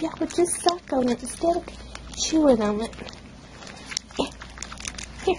Yeah, but just suck on it just instead Chew chewing on it. Here.